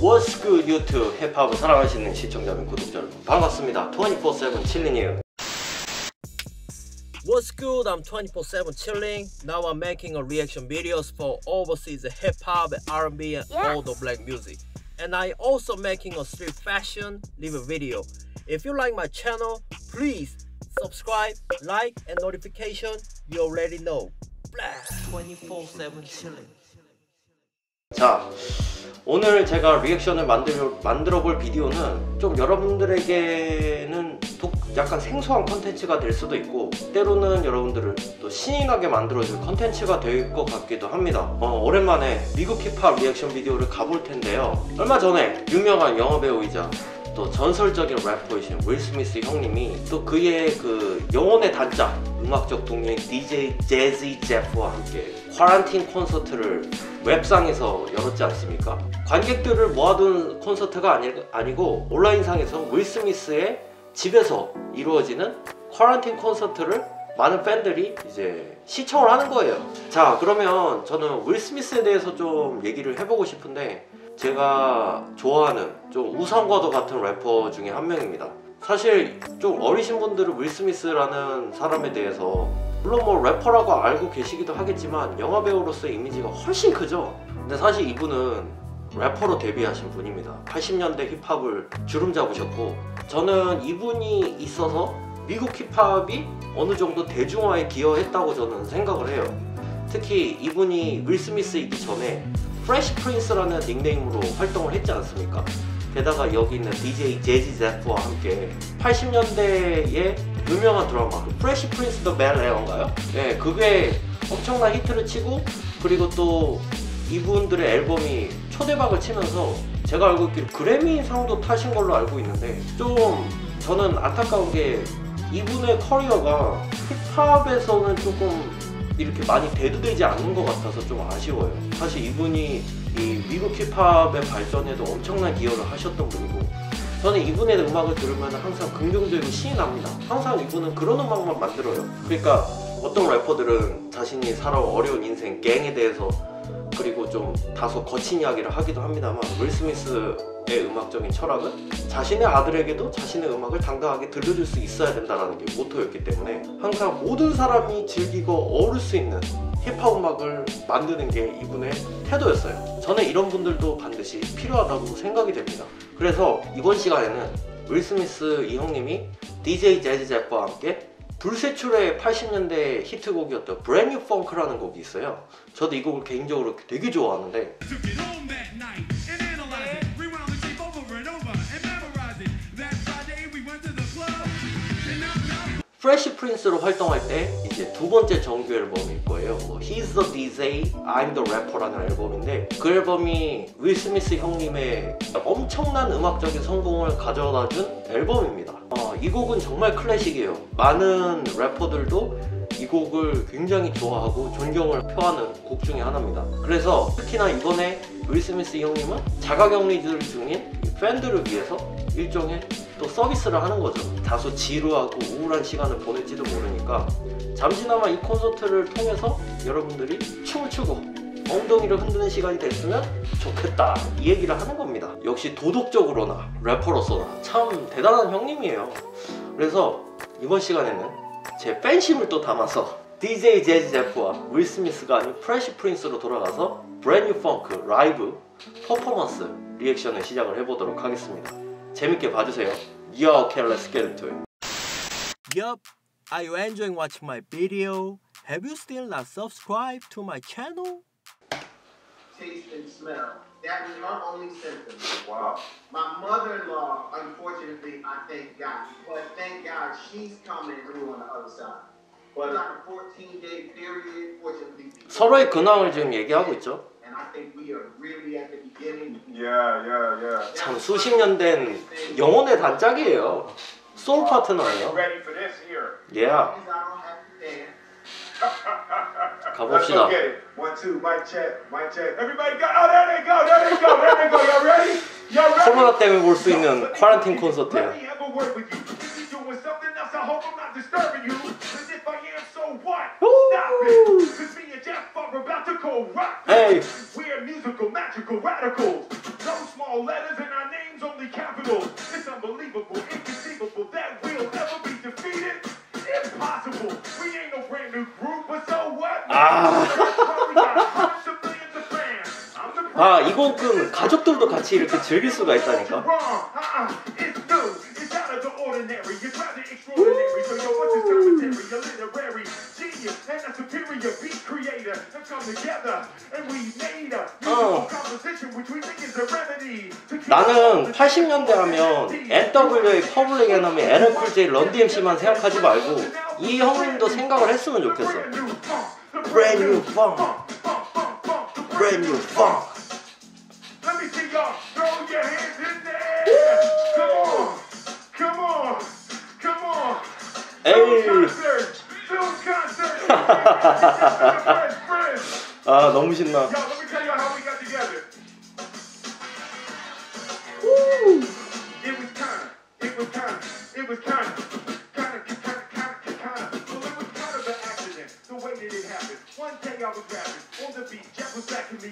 What's good 유튜브 힙합을 사랑하시는 시청자 및 구독자 여러분 반갑습니다 24-7 칠린이에요 What's good? I'm 24-7 chilling. Now I'm making a reaction videos for overseas hip-hop, R&B and Yes. all the black music. And I also making a street fashion live video. If you like my channel, please subscribe, like and notification. You already know. 24-7 chilling. 자, 오늘 제가 리액션을 만들어, 만들어 볼 비디오는 좀 여러분들에게는 독- 약간 생소한 컨텐츠가 될 수도 있고 때로는 여러분들을 또 신이 나게 만들어줄 컨텐츠가 될 것 같기도 합니다. 어, 오랜만에 미국 힙합 리액션 비디오를 가볼 텐데요. 얼마 전에 유명한 영화배우이자 또 전설적인 래퍼이신 윌 스미스 형님이 또 그의 그 영혼의 단짝 음악적 동료인 DJ 재지 제프와 함께 quarantine 콘서트를 웹상에서 열었지 않습니까? 관객들을 모아둔 콘서트가 아니, 아니고 온라인상에서 윌 스미스의 집에서 이루어지는 쿼런틴 콘서트를 많은 팬들이 이제 시청을 하는 거예요. 자, 그러면 저는 윌 스미스에 대해서 좀 얘기를 해보고 싶은데 제가 좋아하는 좀 우상과도 같은 래퍼 중에 한 명입니다. 사실 좀 어리신 분들은 윌 스미스라는 사람에 대해서 물론 뭐 래퍼라고 알고 계시기도 하겠지만 영화 배우로서의 이미지가 훨씬 크죠. 근데 사실 이분은 래퍼로 데뷔하신 분입니다. 80년대 힙합을 주름 잡으셨고 저는 이분이 있어서 미국 힙합이 어느 정도 대중화에 기여했다고 저는 생각을 해요. 특히 이분이 윌 스미스이기 전에 프레시 프린스라는 닉네임으로 활동을 했지 않습니까? 게다가 여기 있는 DJ 재지 제프와 함께 80년대의 유명한 드라마 그 Fresh Prince of Bel-Air인가요? 네, 그게 엄청난 히트를 치고 그리고 또 이분들의 앨범이 초대박을 치면서 제가 알고 있기로 그래미 상도 타신 걸로 알고 있는데 좀 저는 안타까운 게 이분의 커리어가 힙합에서는 조금 이렇게 많이 대두되지 않는 것 같아서 좀 아쉬워요. 사실 이분이 이 미국 힙합의 발전에도 엄청난 기여를 하셨던 분이고 저는 이분의 음악을 들으면 항상 긍정적이고 신이 납니다. 항상 이분은 그런 음악만 만들어요. 그러니까 어떤 래퍼들은 자신이 살아온 어려운 인생, 갱에 대해서 좀 다소 거친 이야기를 하기도 합니다만 윌 스미스의 음악적인 철학은 자신의 아들에게도 자신의 음악을 당당하게 들려줄 수 있어야 된다는 게 모토였기 때문에 항상 모든 사람이 즐기고 어울 수 있는 힙합 음악을 만드는 게 이분의 태도였어요. 저는 이런 분들도 반드시 필요하다고 생각이 됩니다. 그래서 이번 시간에는 윌 스미스 이 형님이 DJ 재지 제프와 함께 불세출의 80년대 히트곡이었던 New Funk라는 곡이 있어요. 저도 이 곡을 개인적으로 되게 좋아하는데 프레시 프린스로 활동할 때 이제 두 번째 정규 앨범일 거예요. 뭐 He's the DJ, I'm the Rapper라는 앨범인데 그 앨범이 윌 스미스 형님의 엄청난 음악적인 성공을 가져다준 앨범입니다. 어, 이 곡은 정말 클래식이에요. 많은 래퍼들도 이 곡을 굉장히 좋아하고 존경을 표하는 곡 중에 하나입니다. 그래서 특히나 이번에 윌 스미스 형님은 자가격리들 중인 이 팬들을 위해서 일종의 또 서비스를 하는 거죠. 다소 지루하고 우울한 시간을 보낼지도 모르니까 잠시나마 이 콘서트를 통해서 여러분들이 춤을 추고 엉덩이를 흔드는 시간이 됐으면 좋겠다 이 얘기를 하는 겁니다. 역시 도덕적으로나 래퍼로서나 참 대단한 형님이에요. 그래서 이번 시간에는 제 팬심을 또 담아서 DJ 재지 제프와 윌 스미스가 아닌 프레시 프린스로 돌아가서 Brand New Funk 라이브 퍼포먼스 리액션을 시작을 해보도록 하겠습니다. 재밌게 봐주세요. Yo, okay, let's get into it. Yup, are you enjoying watching my video? Have you still not subscribed to my channel? taste and smell. That was her only symptom. Wow. My mother-in-law, unfortunately, I thank God, but thank God she's coming through on the other side. But like a 14-day period, fortunately. 서로의 근황을 지금 얘기하고 있죠. And I think we are really at the beginning. Yeah, yeah, yeah. 참 수십 년 된 영혼의 단짝이에요. 소울 파트너예요. Ready for this here? Yeah, 가봅시다. okay. One, two, mic check, mic check. Everybody go. Oh, there they go, there they go, there they go. Y'all ready? Y'all ready? 코로나 때문에 볼 수 있는 쿼런틴 Let 콘서트야. me have a word with you. If you're doing something else, I hope I'm not disturbing you. 아, 이 곡은 가족들도 같이 이렇게 즐길 수가 있다니까. Uh-uh. 어. 나는 the 80년대 하면 NWA, 퍼블릭 에너미, LFJ, Run-DMC만 생각하지 말고 이 형님도 생각을 했으면 좋겠어. Brand new funk. Brand new funk.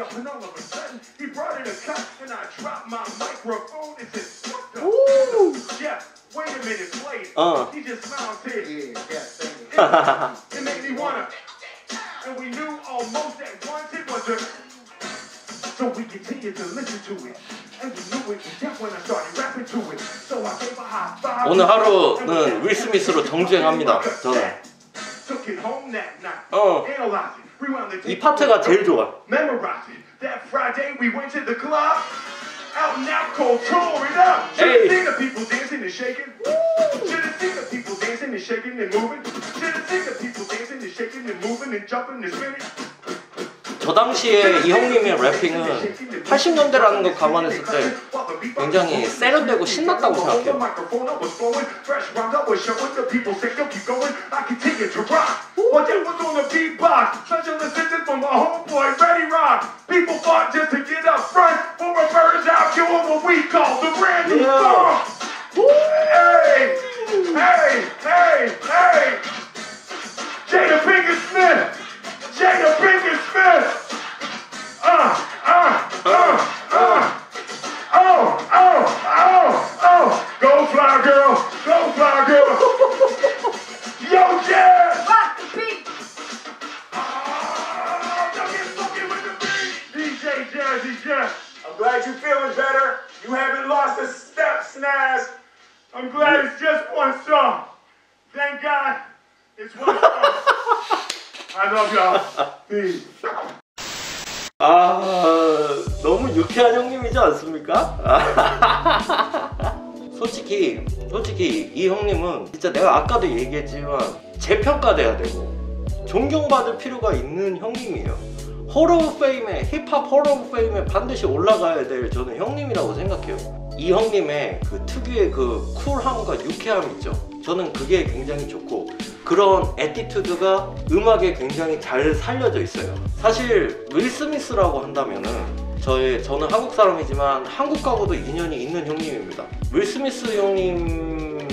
Up, and all of a sudden he brought in a and I dropped my microphone and said, "What the?" Jeff, wait a minute, play it. Uh. He just and said, Yeah, yeah, you. it made me wanna. And we knew almost at once it was a. So we continued to listen to it. And we knew it just when I started rapping to it. So I gave a high five. 오늘 하루는 윌 스미스로 정주행합니다, 저는. Took it home that night. 어. Analyze it. Rewound the 이 파트가 제일 좋아. Memorize it. That Friday we went to the club. Cold, tore it up. Should Hey. have seen the people dancing and shaking. Have seen the people dancing and shaking and moving. Should have seen the people dancing and shaking and moving and jumping and spinning. 저 당시에 이 형님의 래핑은 80년대라는 거 감안했을 때 굉장히 세련되고 신났다고 생각해요. What we call the brand new Yeah. I'm glad it's just one song. Thank God it's one song. I love y'all. Peace. 아, 너무 유쾌한 형님이지 않습니까? 솔직히, 솔직히 이 형님은 진짜 내가 아까도 얘기했지만 재평가돼야 되고 존경받을 필요가 있는 형님이에요. Hall of Fame에 힙합 Hall of Fame에 반드시 올라가야 될 저는 형님이라고 생각해요. 이 형님의 그 특유의 그 쿨함과 유쾌함 있죠. 저는 그게 굉장히 좋고 그런 attitude가 음악에 굉장히 잘 살려져 있어요. 사실 윌 스미스라고 한다면은 저의 저는 한국 사람이지만 한국하고도 인연이 있는 형님입니다. 윌 스미스 형님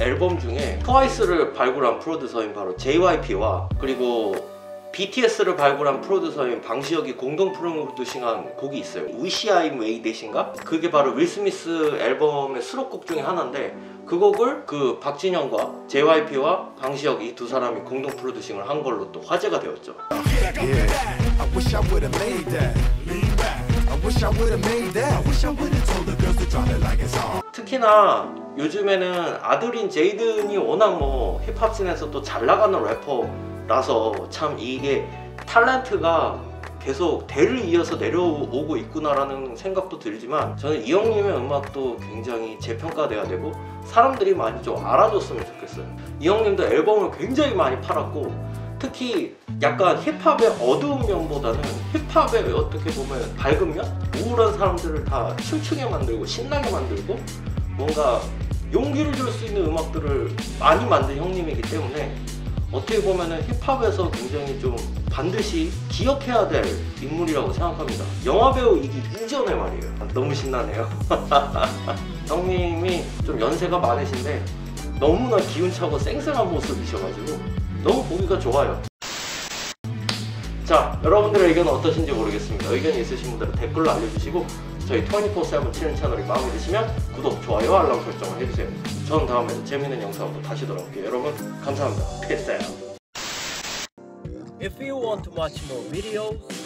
앨범 중에 트와이스를 발굴한 프로듀서인 바로 JYP와 그리고 BTS를 발굴한 프로듀서인 방시혁이 공동 프로듀싱한 곡이 있어요. Wish I Made It인가? 그게 바로 윌 스미스 앨범의 수록곡 중에 하나인데 그 곡을 그 박진영과 JYP와 방시혁 이 두 사람이 공동 프로듀싱을 한 걸로 또 화제가 되었죠. Yeah, 특히나 요즘에는 아들인 제이든이 워낙 뭐 힙합씬에서 또 잘 나가는 래퍼라서 참 이게 탤런트가 계속 대를 이어서 내려오고 있구나라는 생각도 들지만 저는 이 형님의 음악도 굉장히 재평가돼야 되고 사람들이 많이 좀 알아줬으면 좋겠어요. 이 형님도 앨범을 굉장히 많이 팔았고 특히 약간 힙합의 어두운 면보다는 힙합의 어떻게 보면 밝은 면? 우울한 사람들을 다 춤추게 만들고 신나게 만들고 뭔가 용기를 줄 수 있는 음악들을 많이 만든 형님이기 때문에 어떻게 보면은 힙합에서 굉장히 좀 반드시 기억해야 될 인물이라고 생각합니다. 영화배우이기 이전에 말이에요. 너무 신나네요. 형님이 좀 연세가 많으신데 너무나 기운차고 쌩쌩한 모습이셔가지고 너무 보기가 좋아요. 자, 여러분들의 의견은 어떠신지 모르겠습니다. 의견이 있으신 분들은 댓글로 알려주시고 저희 24/7 치는 채널이 마음에 드시면 구독, 좋아요, 알람 설정을 해주세요. 저는 다음에 재밌는 영상으로 다시 돌아올게요. 여러분 감사합니다. Peace out. If you want to watch more videos,